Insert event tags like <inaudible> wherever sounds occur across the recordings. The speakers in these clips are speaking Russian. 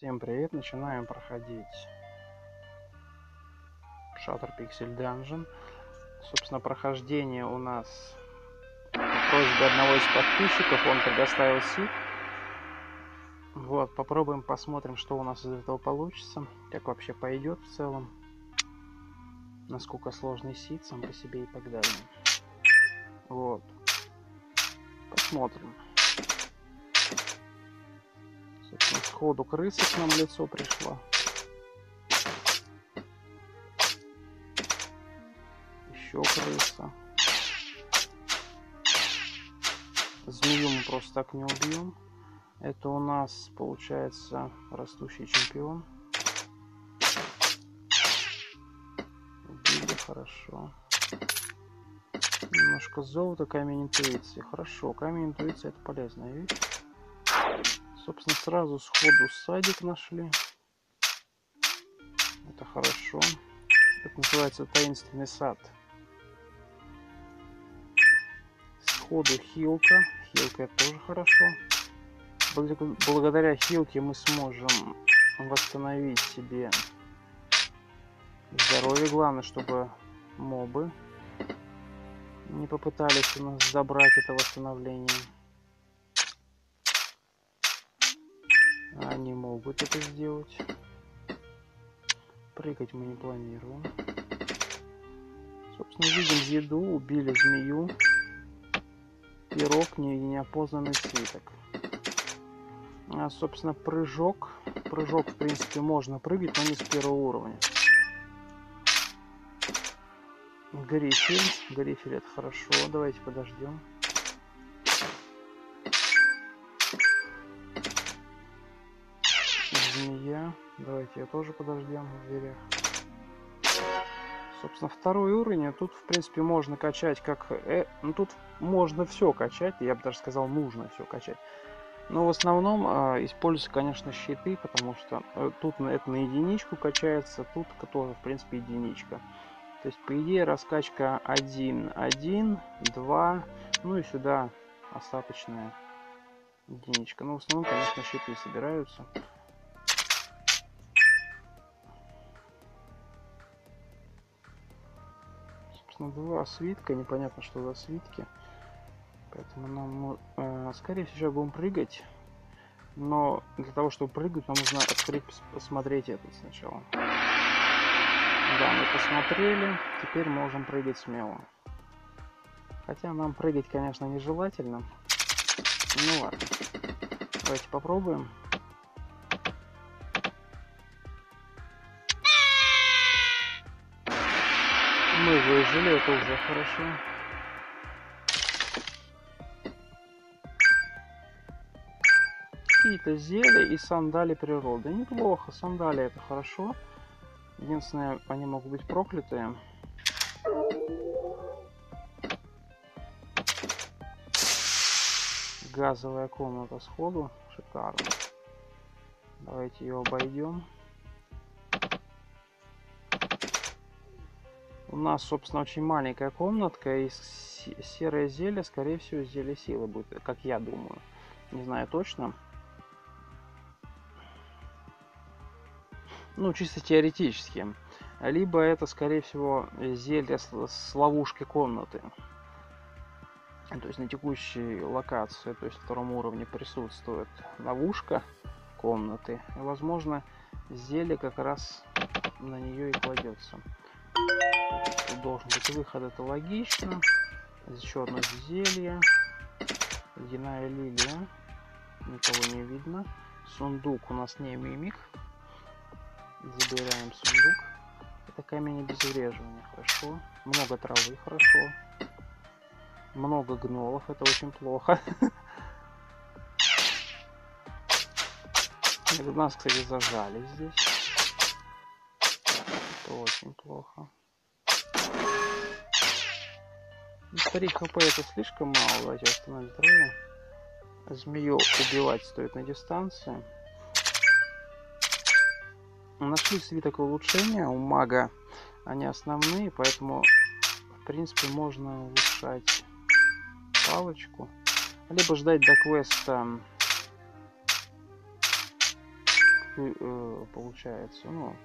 Всем привет, начинаем проходить Shutter Pixel Dungeon. Собственно, прохождение у нас по просьбе одного из подписчиков, он предоставил сит. Вот, попробуем, посмотрим, что у нас из этого получится, как вообще пойдет в целом, насколько сложный сит сам по себе и так далее. Вот. Посмотрим. Сходу крыса к нам в лицо пришла. Еще крыса. Змею мы просто так не убьем. Это у нас получается растущий чемпион. Убили, хорошо. Немножко золота, камень интуиции. Хорошо, камень интуиции это полезная вещь. Собственно, сразу сходу садик нашли. Это хорошо. Это называется таинственный сад. Сходу хилка. Хилка это тоже хорошо. Благодаря хилке мы сможем восстановить себе здоровье. Главное, чтобы мобы не попытались у нас забрать это восстановление. Они могут это сделать. Прыгать мы не планируем. Собственно, видим еду, убили змею. Пирог, не, неопознанный свиток. А, собственно, прыжок. Прыжок, в принципе, можно прыгать, но не с первого уровня. Грифель. Грифель это хорошо. Давайте подождем. Змея. Давайте я тоже подождем в дверях. Собственно, второй уровень. А тут, в принципе, можно качать как... Э, ну, тут можно все качать. Я бы даже сказал, нужно все качать. Но в основном э, используются, конечно, щиты, потому что э, тут это на единичку качается, тут тоже, в принципе, единичка. То есть, по идее, раскачка 1, 1, 2, ну и сюда остаточная единичка. Но в основном, конечно, щиты собираются. Собственно, два свитка, непонятно, что за свитки. Поэтому нам, э, скорее всего, будем прыгать. Но для того, чтобы прыгать, нам нужно открыть, посмотреть это сначала. Да, мы посмотрели. Теперь можем прыгать смело. Хотя нам прыгать, конечно, нежелательно. Ну ладно. Давайте попробуем. Мы выжили, это уже хорошо. Какие-то зелья и сандали природы. Неплохо, сандали это хорошо. Единственное, они могут быть проклятые. Газовая комната сходу. Шикарно. Давайте ее обойдем. У нас, собственно, очень маленькая комнатка, и серое зелье, скорее всего, зелье силы будет, как я думаю. Не знаю точно. ну, чисто теоретически. Либо это, скорее всего, зелье с, ловушкой комнаты. То есть на текущей локации, то есть втором уровне присутствует ловушка комнаты. И, возможно, зелье как раз на нее и кладется. Тут должен быть выход, это логично. Еще одно зелье. Ледяная лилия. Никого не видно. Сундук у нас не мимик. Забираем сундук. Это камень обезвреживания, хорошо. Много травы, хорошо. Много гнолов, это очень плохо. <laughs> Это нас, кстати, зажали здесь. Очень плохо. 3 хп это слишком мало, давайте остановим здоровье. Змею убивать стоит на дистанции. Нашли свиток улучшения у мага. Они основные, поэтому, в принципе, можно улучшать палочку. Либо ждать до квеста э, получается, ну,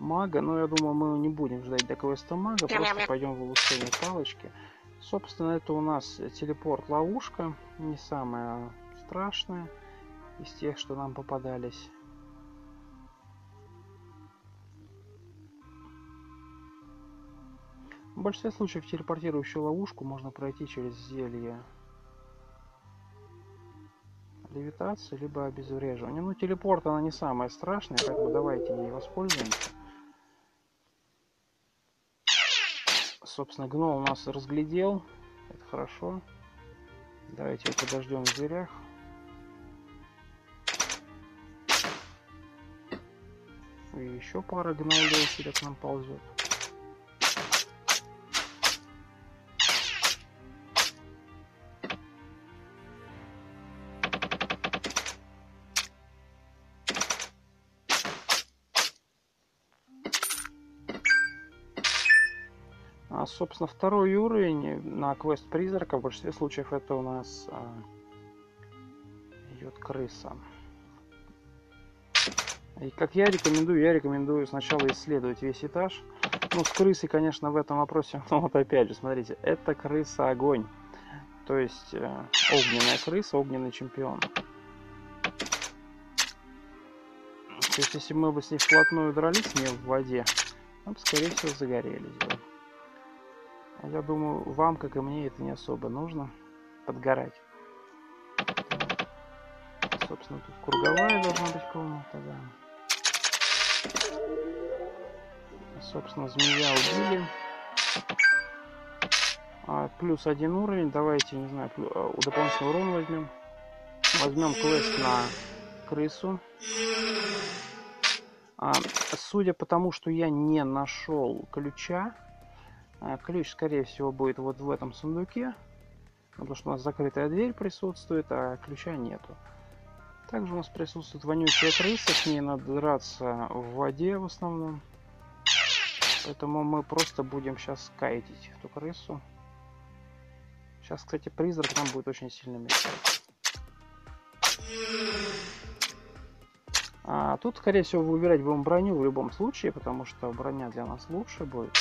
мага, но я думаю, мы не будем ждать до квеста мага, просто пойдем в улучшение палочки. Собственно, это у нас телепорт-ловушка, не самая страшная из тех, что нам попадались. В большинстве случаев телепортирующую ловушку можно пройти через зелье левитации, либо обезвреживание. Ну, телепорт, она не самая страшная, поэтому давайте ей воспользуемся. Собственно, гном у нас разглядел. Это хорошо. Давайте его подождем в дверях. И еще пара гнолей сюда к нам ползет. А, собственно, второй уровень на квест призрака, в большинстве случаев это у нас а, идет крыса. И как я рекомендую, я рекомендую сначала исследовать весь этаж. Ну, с крысой, конечно, в этом вопросе, <laughs> ну вот опять же, смотрите, это крыса-огонь. То есть э, огненная крыса, огненный чемпион. То есть, если мы бы с ней вплотную дрались, не в воде, мы бы, скорее всего, загорелись бы. Я думаю, вам, как и мне, это не особо нужно подгорать. Собственно, тут круговая должна быть комната, да. Собственно, змея убили. А, плюс один уровень. Давайте, не знаю, а, у дополнительного урона возьмем. Возьмем квест на крысу. А, судя по тому, что я не нашел ключа, а, ключ, скорее всего, будет вот в этом сундуке. Потому что у нас закрытая дверь присутствует, а ключа нету. Также у нас присутствует вонючая крыса, с ней надо драться в воде в основном. Поэтому мы просто будем сейчас кайтить эту крысу. Сейчас, кстати, призрак нам будет очень сильно мешать. А тут, скорее всего, выбирать будем броню в любом случае, потому что броня для нас лучше будет.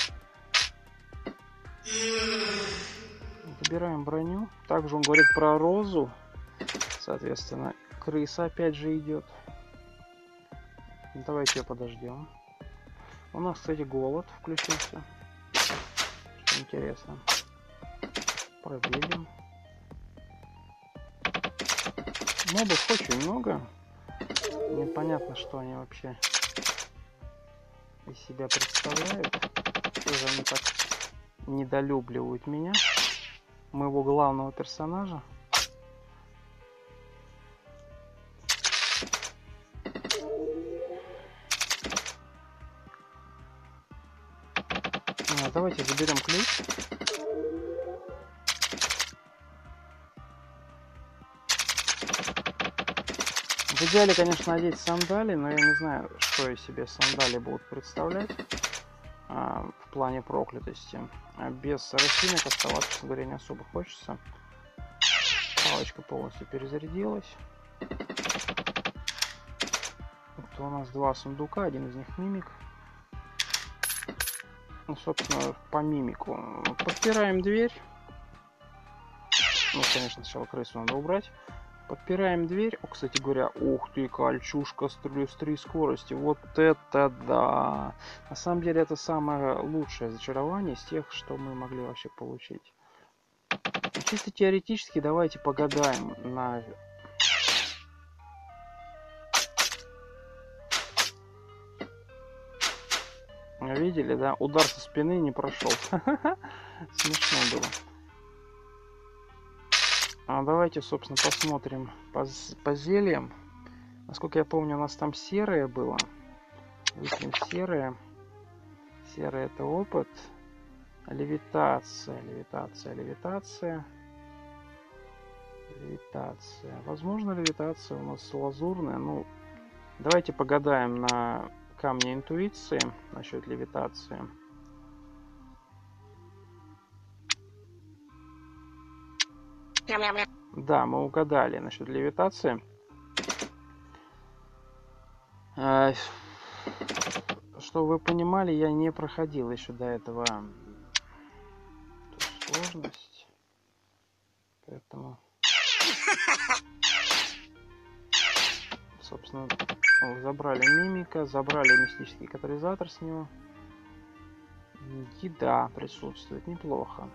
Выбираем броню. Также он говорит про розу. Соответственно, крыса опять же идет. Давайте ее подождем. У нас, кстати, голод включился. Что интересно. Проверим. Мобов очень много. Непонятно, что они вообще из себя представляют. Что же они так недолюбливают меня, моего главного персонажа. А, давайте заберем ключ. В идеале, конечно, одеть сандали, но я не знаю, что из себя сандали будут представлять в плане проклятости. А без росинок оставаться, честно говоря, не особо хочется. Палочка полностью перезарядилась. Это у нас два сундука, один из них мимик. Ну, собственно, по мимику. Подпираем дверь. Ну, конечно, сначала крысу надо убрать. Подпираем дверь. О, кстати говоря, ух ты, кольчушка с 3 скорости. Вот это да! На самом деле, это самое лучшее зачарование из тех, что мы могли вообще получить. Чисто теоретически давайте погадаем на... Видели, да? Удар со спины не прошел. <laughs> Смешно было. А давайте, собственно, посмотрим по, по зельям. Насколько я помню, у нас там серое было. Выпьем серое. Серое это опыт. Левитация, левитация, левитация. Левитация. Возможно, левитация у нас лазурная. Ну, давайте погадаем на камне интуиции насчет левитации. Да, мы угадали насчет левитации. А, что вы понимали, я не проходил еще до этого сложность. Поэтому... Собственно, забрали мимика, забрали мистический катализатор с него. Еда присутствует, неплохо.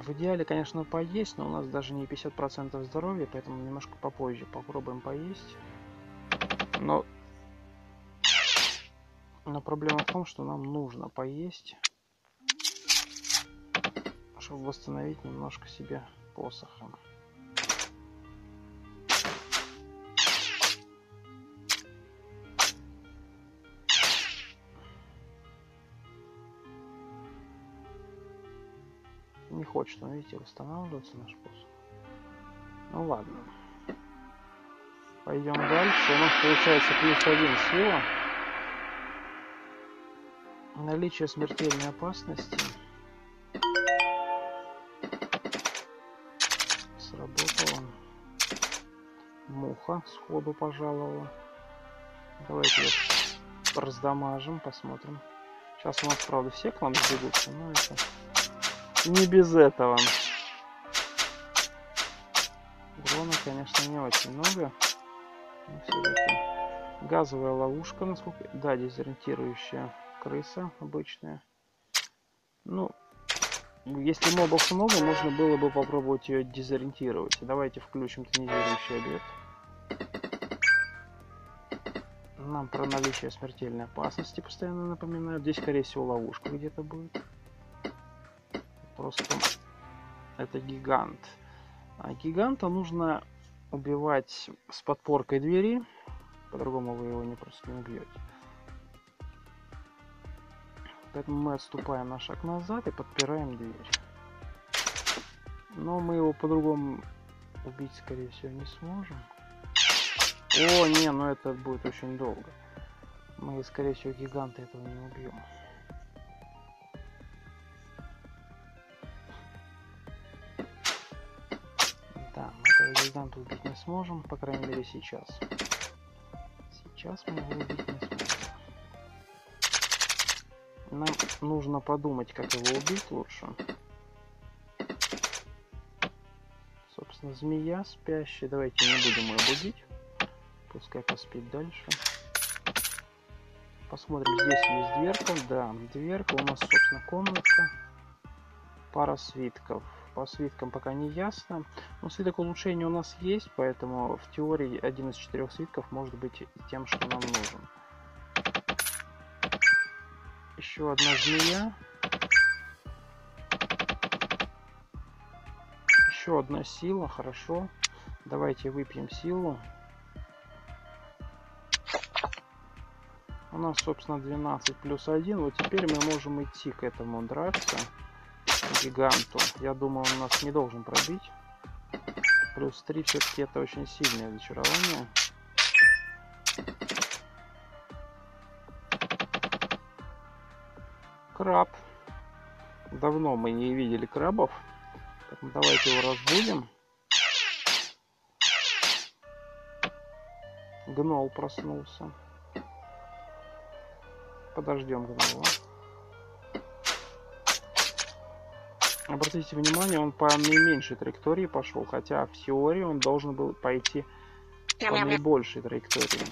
В идеале, конечно, поесть, но у нас даже не 50% здоровья, поэтому немножко попозже попробуем поесть. Но... Но проблема в том, что нам нужно поесть, чтобы восстановить немножко себе посохом. Хочет он, видите, восстанавливаться наш посох. Ну ладно. Пойдем дальше. У нас получается плюс один сила. Наличие смертельной опасности. Сработало. Муха сходу пожаловала. Давайте раздамажим, посмотрим. Сейчас у нас, правда, все к нам сбегутся, но это не без этого. Урона, конечно, не очень много. Газовая ловушка, насколько... Да, дезориентирующая крыса обычная. Ну, если мобов много, можно было бы попробовать ее дезориентировать. Давайте включим тонизирующий объект. Нам про наличие смертельной опасности постоянно напоминают. Здесь, скорее всего, ловушка где-то будет. Просто это гигант. А гиганта нужно убивать с подпоркой двери. По-другому вы его не просто не убьете. Поэтому мы отступаем на шаг назад и подпираем дверь. Но мы его по-другому убить, скорее всего, не сможем. О, не, ну это будет очень долго. Мы, скорее всего, гиганта этого не убьем. Этого гиганта убить не сможем, по крайней мере сейчас. Сейчас мы его убить не сможем. Нам нужно подумать, как его убить лучше. Собственно, змея спящая. Давайте не будем ее будить. Пускай поспит дальше. Посмотрим, здесь есть дверка. Да, дверка. У нас, собственно, комнатка. Пара свитков. По свиткам пока не ясно. Но свиток улучшения у нас есть, поэтому в теории один из четырех свитков может быть тем, что нам нужен. Еще одна змея. Еще одна сила, хорошо. Давайте выпьем силу. У нас, собственно, 12 плюс 1. Вот теперь мы можем идти к этому драться. Гиганту. Я думаю, он нас не должен пробить. Плюс 3 все-таки это очень сильное зачарование. краб. Давно мы не видели крабов. Поэтому давайте его разбудим. Гнол проснулся. Подождем гнола. Обратите внимание, он по наименьшей траектории пошел, хотя в теории он должен был пойти по наибольшей траектории.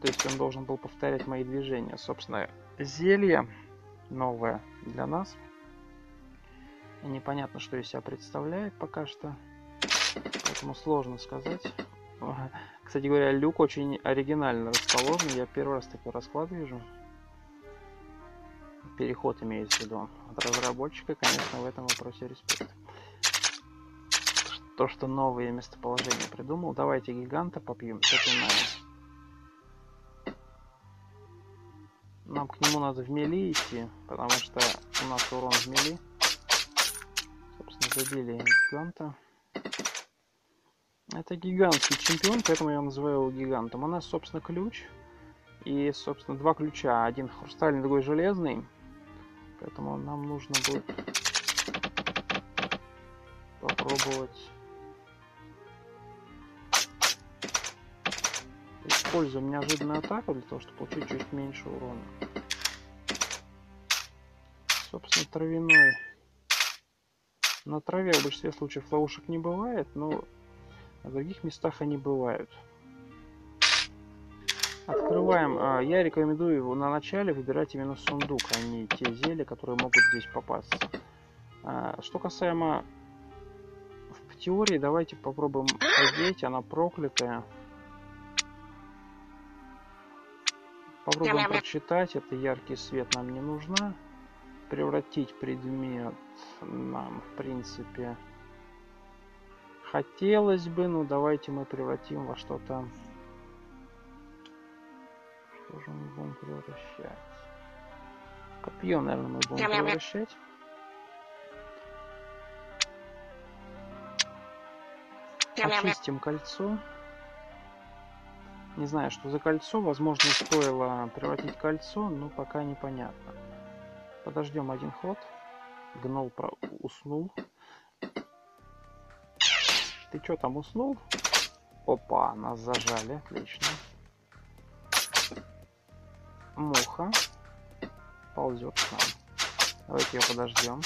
То есть он должен был повторять мои движения. Собственно, зелье новое для нас. Непонятно, что из себя представляет пока что. Поэтому сложно сказать. Кстати говоря, люк очень оригинально расположен. Я первый раз такой расклад вижу. Переход имеется в виду. От разработчика, конечно, в этом вопросе респект. То, что новые местоположения придумал. Давайте гиганта попьем. Попинаем. Нам к нему надо в мели идти, потому что у нас урон в мели. Собственно, забили гиганта. Это гигантский чемпион, поэтому я называю его гигантом. У нас, собственно, ключ. И, собственно, два ключа. Один хрустальный, другой железный. Поэтому нам нужно будет попробовать используем неожиданную атаку для того, чтобы получить чуть меньше урона. Собственно, травяной. На траве в большинстве случаев ловушек не бывает, но в других местах они бывают. Открываем. А, я рекомендую его на начале выбирать именно сундук, а не те зелья, которые могут здесь попасться. А, что касаемо в теории, давайте попробуем одеть. Она проклятая. Попробуем прочитать. Это яркий свет нам не нужна. Превратить предмет нам, в принципе, хотелось бы. Ну, давайте мы превратим во что-то что же мы будем превращать? Копье, наверное, мы будем превращать. Очистим кольцо. Не знаю, что за кольцо. Возможно, стоило превратить кольцо, но пока непонятно. Подождем один ход. Гнол про... уснул. Ты что там уснул? Опа, нас зажали. Отлично муха ползет к нам. Давайте ее подождем.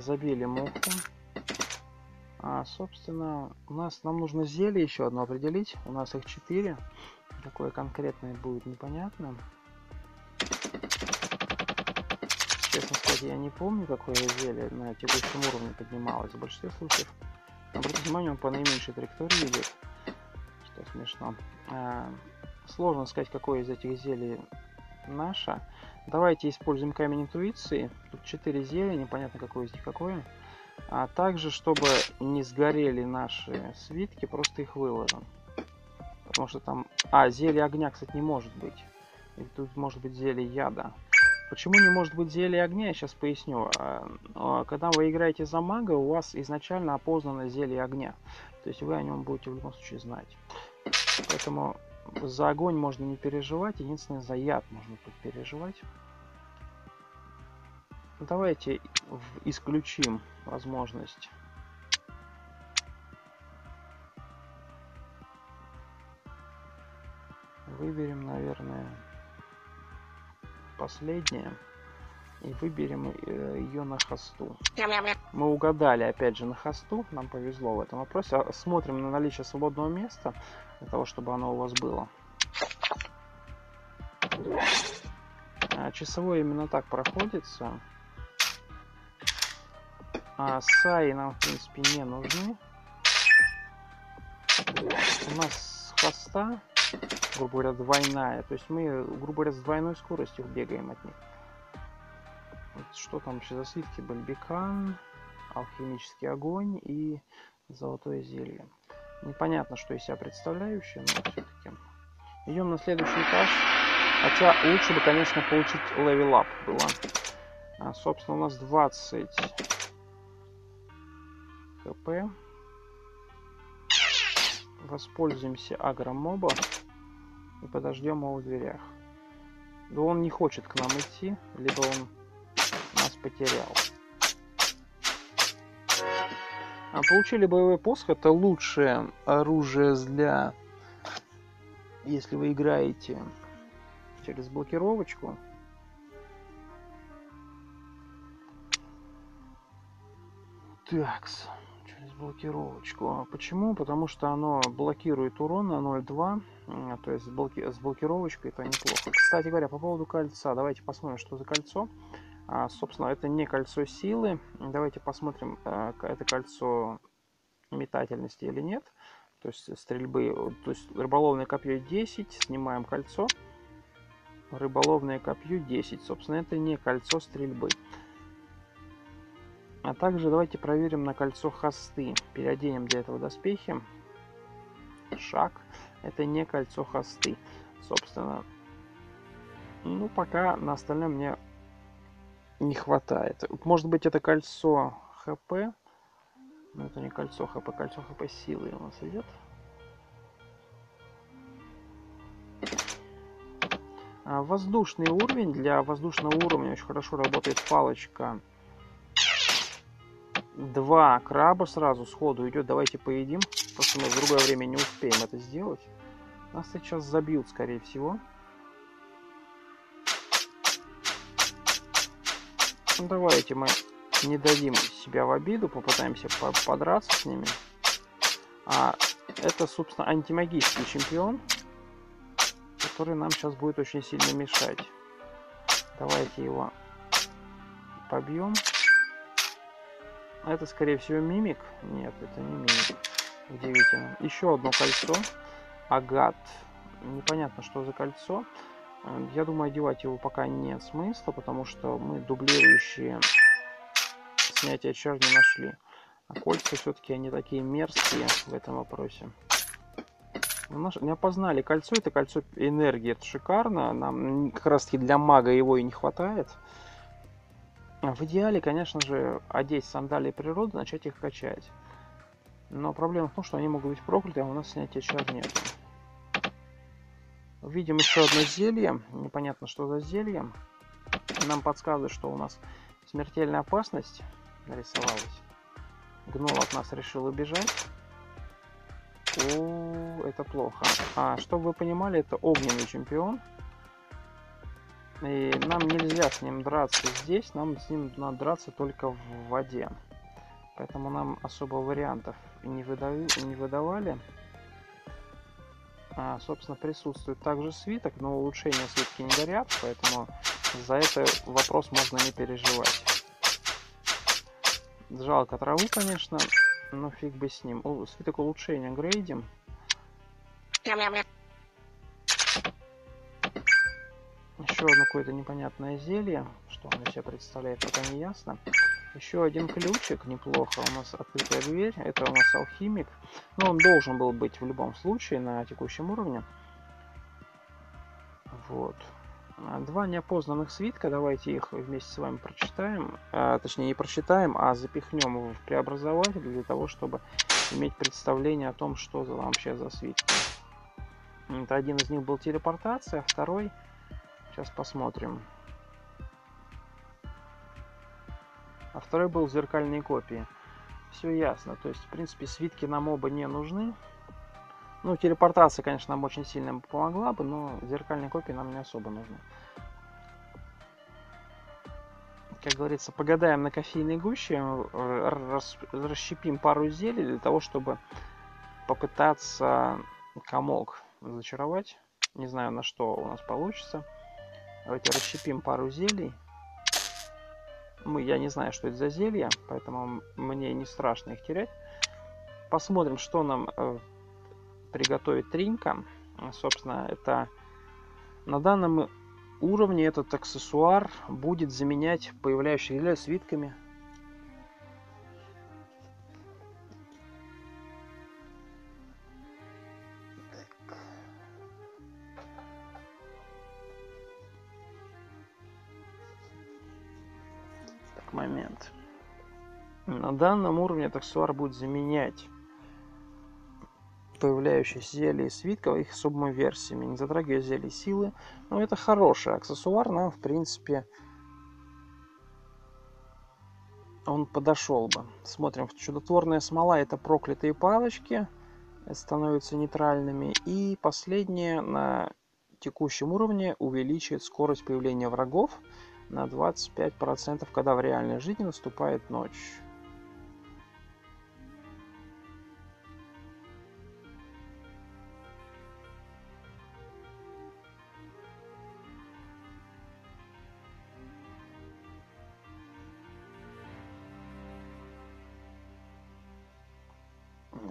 Забили муху. А, собственно, у нас нам нужно зелье еще одно определить. У нас их четыре. Какое конкретное будет непонятно. Честно сказать, я не помню, какое зелье на текущем уровне поднималось. В большинстве случаев, обратите внимание, он по наименьшей траектории идет смешно. А, сложно сказать, какое из этих зелий наше. Давайте используем камень интуиции. Тут 4 зелья, непонятно, какое из них какое. А также, чтобы не сгорели наши свитки, просто их выложим. Потому что там... А, зелье огня, кстати, не может быть. И тут может быть зелье яда. Почему не может быть зелье огня, я сейчас поясню. А, когда вы играете за мага, у вас изначально опознано зелье огня. То есть вы о нем будете в любом случае знать. Поэтому за огонь можно не переживать, единственное за яд можно тут переживать. Давайте исключим возможность Выберем, наверное, последнее. И выберем э, ее на хосту. Мы угадали, опять же, на хосту. Нам повезло в этом вопросе. А, смотрим на наличие свободного места, для того, чтобы оно у вас было. А, часовой именно так проходится. А саи нам, в принципе, не нужны. У нас хоста, грубо говоря, двойная. То есть мы, грубо говоря, с двойной скоростью бегаем от них. Что там вообще за слитки? Бальбикан, алхимический огонь и золотое зелье. Непонятно, что из себя представляющее, но все-таки. Идем на следующий этаж. Хотя лучше бы, конечно, получить level up было. А, собственно, у нас 20 HP. Воспользуемся aggro моба и подождем его в дверях. Да он не хочет к нам идти, либо он потерял. А получили боевой посох. Это лучшее оружие для... Если вы играете через блокировочку. Такс. Через блокировочку. А почему? Потому что оно блокирует урон на 0.2. То есть с, блоки... с блокировочкой это неплохо. Кстати говоря, по поводу кольца. Давайте посмотрим, что за кольцо. А, собственно, это не кольцо силы. Давайте посмотрим, а, это кольцо метательности или нет. То есть стрельбы, то есть рыболовное копье 10, снимаем кольцо. Рыболовное копье 10. Собственно, это не кольцо стрельбы. А также давайте проверим на кольцо хосты. Переоденем для этого доспехи. Шаг. Это не кольцо хосты. Собственно, ну пока на остальном мне не хватает. Может быть это кольцо ХП. Но это не кольцо ХП, кольцо ХП силы у нас идет. А, воздушный уровень. Для воздушного уровня очень хорошо работает палочка два краба сразу сходу идет. Давайте поедим. Просто мы в другое время не успеем это сделать. Нас сейчас забьют, скорее всего. Ну, давайте мы не дадим себя в обиду, попытаемся подраться с ними. А это, собственно, антимагический чемпион, который нам сейчас будет очень сильно мешать. Давайте его побьем. Это, скорее всего, мимик. Нет, это не мимик. Удивительно. Еще одно кольцо. Агат. Непонятно, что за кольцо. Я думаю, одевать его пока нет смысла, потому что мы дублирующие снятия чар не нашли. А кольца все-таки они такие мерзкие в этом вопросе. Ну, не опознали кольцо, это кольцо энергии, это шикарно. Нам как раз таки для мага его и не хватает. В идеале, конечно же, одеть сандалии природы, начать их качать. Но проблема в том, что они могут быть прокляты, а у нас снятия чар нет. Видим еще одно зелье. Непонятно, что за зелье. Нам подсказывает, что у нас смертельная опасность нарисовалась. Гнол от нас решил убежать. О, это плохо. А, чтобы вы понимали, это огненный чемпион. И нам нельзя с ним драться здесь, нам с ним надо драться только в воде. Поэтому нам особо вариантов не, выдави, не выдавали. А, собственно, присутствует также свиток, но улучшения свитки не горят, поэтому за это вопрос можно не переживать. Жалко траву, конечно, но фиг бы с ним. Свиток улучшения грейдим. Еще одно какое-то непонятное зелье. Что оно себя представляет, пока не ясно. Еще один ключик, неплохо. У нас открытая дверь. Это у нас алхимик. Но он должен был быть в любом случае на текущем уровне. Вот. А, два неопознанных свитка. Давайте их вместе с вами прочитаем. А, точнее, не прочитаем, а запихнем в преобразователь для того, чтобы иметь представление о том, что за вообще за свитки. Это один из них был телепортация, а второй... Сейчас посмотрим. а второй был зеркальные копии. Все ясно. То есть, в принципе, свитки нам оба не нужны. Ну, телепортация, конечно, нам очень сильно помогла бы, но зеркальные копии нам не особо нужны. Как говорится, погадаем на кофейной гуще, расщепим пару зелий для того, чтобы попытаться комок зачаровать. Не знаю, на что у нас получится. Давайте расщепим пару зелий мы, я не знаю, что это за зелья, поэтому мне не страшно их терять. Посмотрим, что нам э, приготовит Тринка. Собственно, это на данном уровне этот аксессуар будет заменять появляющихся для свитками данном уровне аксессуар будет заменять появляющиеся зелья и свитков их особыми версиями, не затрагивая зелья силы. Но это хороший аксессуар, нам в принципе он подошел бы. Смотрим, чудотворная смола это проклятые палочки, становятся нейтральными. И последнее на текущем уровне увеличивает скорость появления врагов на 25%, когда в реальной жизни наступает ночь.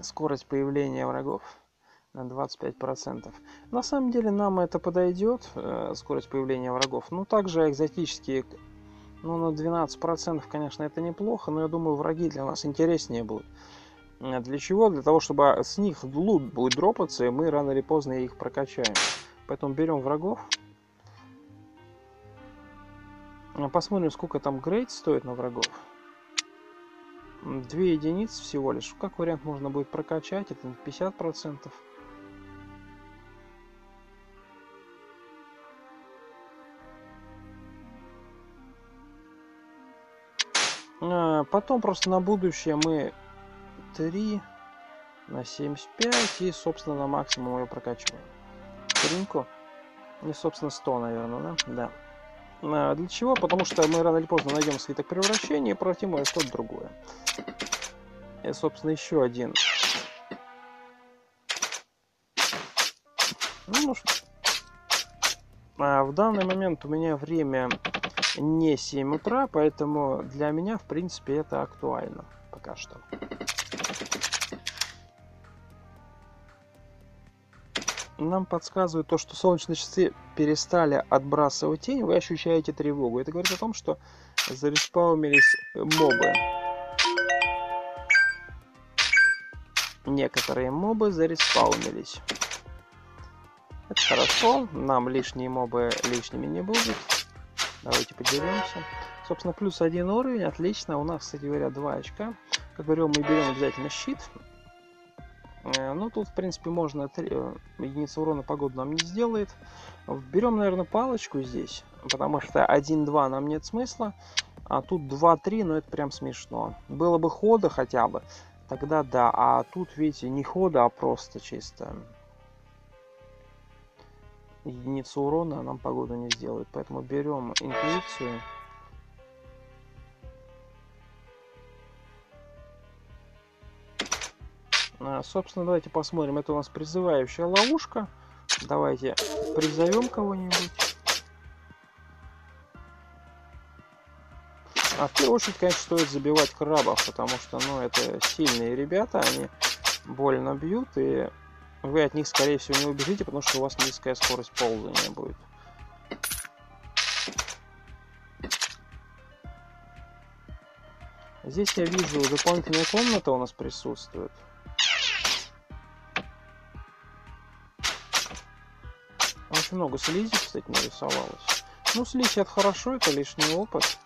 Скорость появления врагов на 25%. На самом деле нам это подойдет, э, скорость появления врагов. Ну, также экзотические, ну, на 12%, конечно, это неплохо, но я думаю, враги для нас интереснее будут. Э, для чего? Для того, чтобы с них лут будет дропаться, и мы рано или поздно их прокачаем. Поэтому берем врагов. Э, посмотрим, сколько там грейд стоит на врагов. Две единицы всего лишь. Как вариант можно будет прокачать, это 50%. А, потом просто на будущее мы 3 на 75 и, собственно, на максимум ее прокачиваем. Ринку. И, собственно, 100, наверное, да? Да. А, для чего? Потому что мы рано или поздно найдем свиток превращения и что-то другое. И, собственно, еще один. Ну, может... А в данный момент у меня время не 7 утра, поэтому для меня, в принципе, это актуально пока что. Нам подсказывает то, что солнечные часы перестали отбрасывать тень, вы ощущаете тревогу. Это говорит о том, что зареспаумились мобы. Некоторые мобы зареспаунились. Это хорошо, нам лишние мобы лишними не будут. Давайте поделимся. Собственно, плюс один уровень, отлично. У нас, кстати говоря, два очка. Как говорил, мы берем обязательно щит. Э, ну, тут, в принципе, можно... Э, единица урона погоду нам не сделает. Берем, наверное, палочку здесь. Потому что 1-2 нам нет смысла. А тут 2-3, ну, это прям смешно. Было бы хода хотя бы, тогда да. А тут, видите, не хода, а просто чисто единицу урона нам погоду не сделает. Поэтому берем интуицию. Собственно, давайте посмотрим. Это у нас призывающая ловушка. Давайте призовем кого-нибудь. А в первую очередь, конечно, стоит забивать крабов, потому что, ну, это сильные ребята, они больно бьют, и вы от них, скорее всего, не убежите, потому что у вас низкая скорость ползания будет. Здесь я вижу, дополнительная комната у нас присутствует. Очень много слизи, кстати, нарисовалось. Ну, слизь это хорошо, это лишний опыт.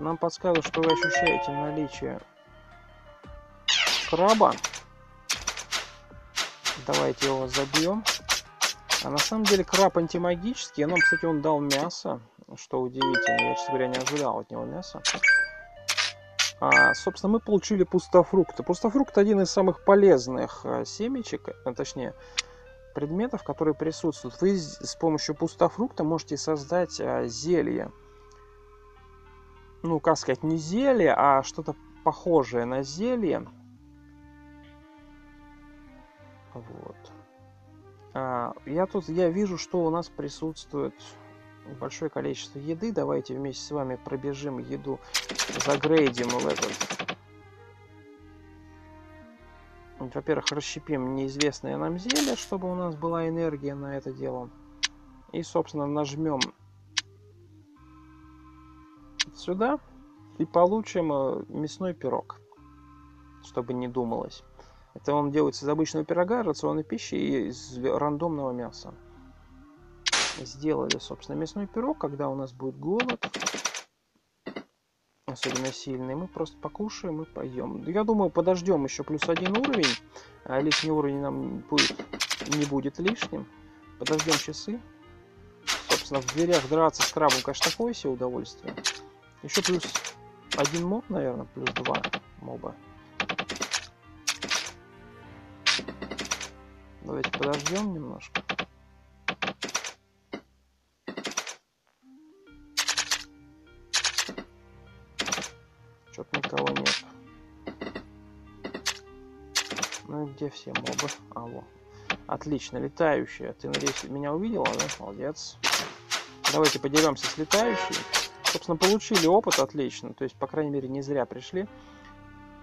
Нам подсказывают, что вы ощущаете наличие краба. Давайте его забьем. А на самом деле краб антимагический. Нам, кстати, он дал мясо, что удивительно. Я, честно говоря, не ожидал от него мяса. А, собственно, мы получили пустофрукты. Пустофрукт один из самых полезных а, семечек, а, точнее, предметов, которые присутствуют. Вы с помощью пустофрукта можете создать а, зелье. Ну, как сказать, не зелье, а что-то похожее на зелье вот. А, я тут, я вижу, что у нас присутствует большое количество еды. Давайте вместе с вами пробежим еду, загрейдим в этот. Во-первых, расщепим неизвестное нам зелье, чтобы у нас была энергия на это дело. И, собственно, нажмем сюда и получим э, мясной пирог, чтобы не думалось. Это он делается из обычного пирога, рационной пищи и из рандомного мяса. Сделали, собственно, мясной пирог, когда у нас будет голод. Особенно сильный. Мы просто покушаем и поем. Я думаю, подождем еще плюс один уровень. А лишний уровень нам будет, не будет лишним. Подождем часы. Собственно, в дверях драться с крабом, конечно, такое себе удовольствие. Еще плюс один моб, наверное, плюс два моба. Давайте подождем немножко. Где все мобы? А, вот. Отлично, летающая. Ты, надеюсь, меня увидела, да? Молодец. Давайте подеремся с летающей. Собственно, получили опыт отлично. То есть, по крайней мере, не зря пришли.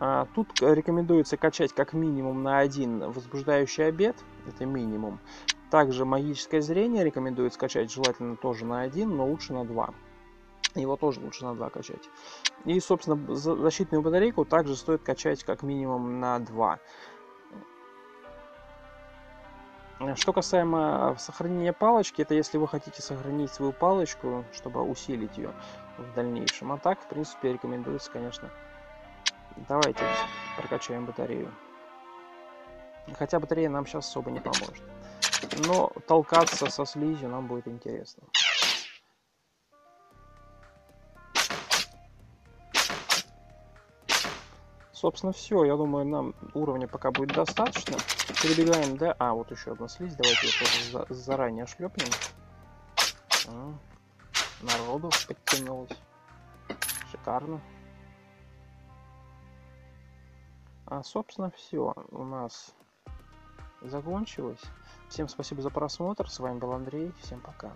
А, тут рекомендуется качать как минимум на один возбуждающий обед, это минимум. Также магическое зрение рекомендуется качать желательно тоже на один, но лучше на два. Его тоже лучше на два качать. И, собственно, защитную батарейку также стоит качать как минимум на два. Что касаемо сохранения палочки, это если вы хотите сохранить свою палочку, чтобы усилить ее в дальнейшем. А так, в принципе, рекомендуется, конечно, Давайте прокачаем батарею. Хотя батарея нам сейчас особо не поможет. Но толкаться со слизью нам будет интересно. Собственно, все. Я думаю, нам уровня пока будет достаточно. Перебегаем, да? А, вот еще одна слизь. Давайте ее тоже за заранее шлепнем. А, народу подтянулось. Шикарно. А, собственно, все у нас закончилось. Всем спасибо за просмотр. С вами был Андрей. Всем пока.